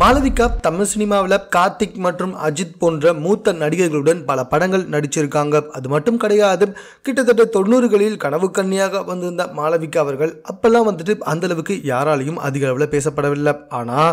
மாலவிகா தமிழ் சினிமாவில் கார்த்திக் மற்றும் அஜித் போன்ற மூத்த நடிகர்களுடன் பல படங்கள் நடிச்சிருக்காங்க. அது மட்டும் கிடையாது கிட்டத்தட்ட தொண்ணூறுகளில் கனவு கன்னியாக வந்திருந்த மாளவிகா அவர்கள் அப்பெல்லாம் வந்துட்டு அந்த அளவுக்கு யாராலையும் அதிக அளவில் பேசப்படவில்லை. ஆனால்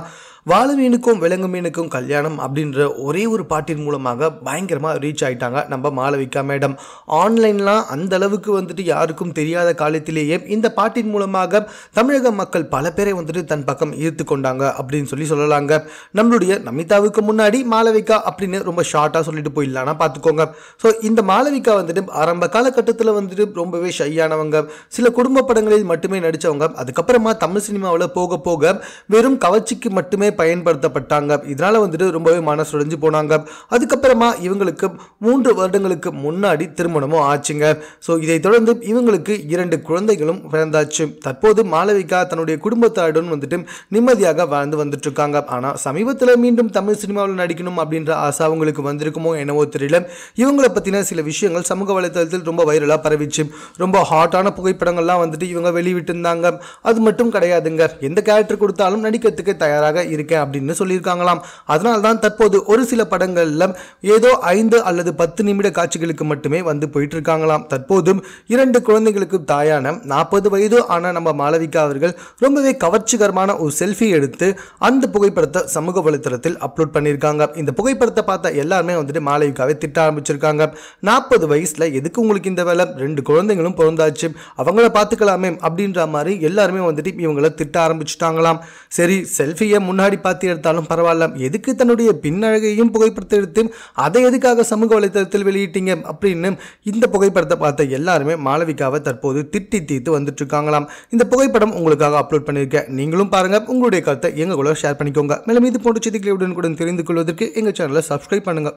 வாழ மீனுக்கும் விலங்கு மீனுக்கும் கல்யாணம் அப்படின்ற ஒரே ஒரு பாட்டின் மூலமாக பயங்கரமாக ரீச் ஆகிட்டாங்க நம்ம மாளவிகா மேடம். ஆன்லைன்லாம் அந்த அளவுக்கு வந்துட்டு யாருக்கும் தெரியாத காலத்திலேயே இந்த பாட்டின் மூலமாக தமிழக மக்கள் பல பேரை வந்துட்டு தன் பக்கம் ஈர்த்து கொண்டாங்க அப்படின்னு சொல்லி சொல்லலாங்க. நம்மளுடைய நமிதாவுக்கு முன்னாடி மாளவிகா அப்படின்னு ரொம்ப ஷார்ட்டாக சொல்லிட்டு போயிடலாம்னா பார்த்துக்கோங்க. ஸோ இந்த மாளவிகா வந்துட்டு ஆரம்ப காலகட்டத்தில் வந்துட்டு ரொம்பவே ஷையானவங்க சில குடும்ப படங்களில் மட்டுமே நடித்தவங்க அதுக்கப்புறமா தமிழ் சினிமாவில் போக போக வெறும் கவர்ச்சிக்கு மட்டுமே பயன்படுத்தப்பட்டாங்க. இதனால் வந்துட்டு ரொம்பவே மனசுடைஞ்சு போனாங்க. அதுக்கப்புறமா இவங்களுக்கு மூன்று வருடங்களுக்கு முன்னாடி திருமணமும் ஆச்சுங்க. ஸோ இதை தொடர்ந்து இவங்களுக்கு இரண்டு குழந்தைகளும் பிறந்தாச்சு. தற்போது மாளவிகா தன்னுடைய குடும்பத்தாருடன் வந்துட்டு நிம்மதியாக வாழ்ந்து வந்துட்டு இருக்காங்க ஆனால் சமீபத்தில் மீண்டும் தமிழ் சினிமாவில் நடிக்கணும் அப்படின்ற ஆசை அவங்களுக்கு வந்திருக்குமோ என்னவோ தெரியல. இவங்களை பற்றின சில விஷயங்கள் சமூக வலைதளத்தில் ரொம்ப வைரலாக பரவிச்சு ரொம்ப ஹாட்டான புகைப்படங்கள்லாம் வந்துட்டு இவங்க வெளிவிட்டிருந்தாங்க அது மட்டும் கிடையாதுங்க. எந்த கேரக்டர் கொடுத்தாலும் நடிக்கிறதுக்கு தயாராக இருக்கு இருக்கேன் அப்படின்னு சொல்லியிருக்காங்களாம். அதனால தான் தற்போது ஒரு சில படங்களில் ஏதோ ஐந்து அல்லது பத்து நிமிட காட்சிகளுக்கு மட்டுமே வந்து போயிட்டு இருக்காங்களாம் தற்போதும் இரண்டு குழந்தைகளுக்கு தாயான நாற்பது வயது ஆன நம்ம மாளவிகா அவர்கள் ரொம்பவே கவர்ச்சிகரமான ஒரு செல்ஃபி எடுத்து அந்த புகைப்படத்தை சமூக வலைத்தளத்தில் அப்லோட் பண்ணியிருக்காங்க. இந்த புகைப்படத்தை பார்த்த எல்லாருமே வந்துட்டு மாளவிகாவை திட்ட ஆரம்பிச்சிருக்காங்க. நாற்பது வயசுல எதுக்கு உங்களுக்கு இந்த வேலை? ரெண்டு குழந்தைங்களும் பிறந்தாச்சு. அவங்கள பார்த்துக்கலாமே அப்படின்ற மாதிரி எல்லாருமே வந்துட்டு இவங்கள திட்ட ஆரம்பிச்சிட்டாங்களாம். சரி செல்ஃபியை முன்னாடி பார்த்து எடுத்தாலும் பரவாயில்ல. எதுக்கு தன்னுடைய பின்னழகையும் புகைப்படத்தை எடுத்து அதை எதுக்காக சமூக வலைத்தளத்தில் வெளியிட்டீங்க அப்படின்னு இந்த புகைப்படத்தை பார்த்த எல்லாருமே மாளவிகாவை தற்போது திட்டி தீர்த்து வந்துட்டு இருக்காங்களாம் இந்த புகைப்படம் உங்களுக்காக அப்லோட் பண்ணியிருக்கேன். நீங்களும் பாருங்க. உங்களுடைய கருத்தை எங்க கூட ஷேர் பண்ணிக்கோங்க. மேலும் இது போன்ற செய்திகளை உடனுக்குடன் தெரிந்து கொள்வதற்கு எங்க சேனலை சப்ஸ்கிரைப் பண்ணுங்க.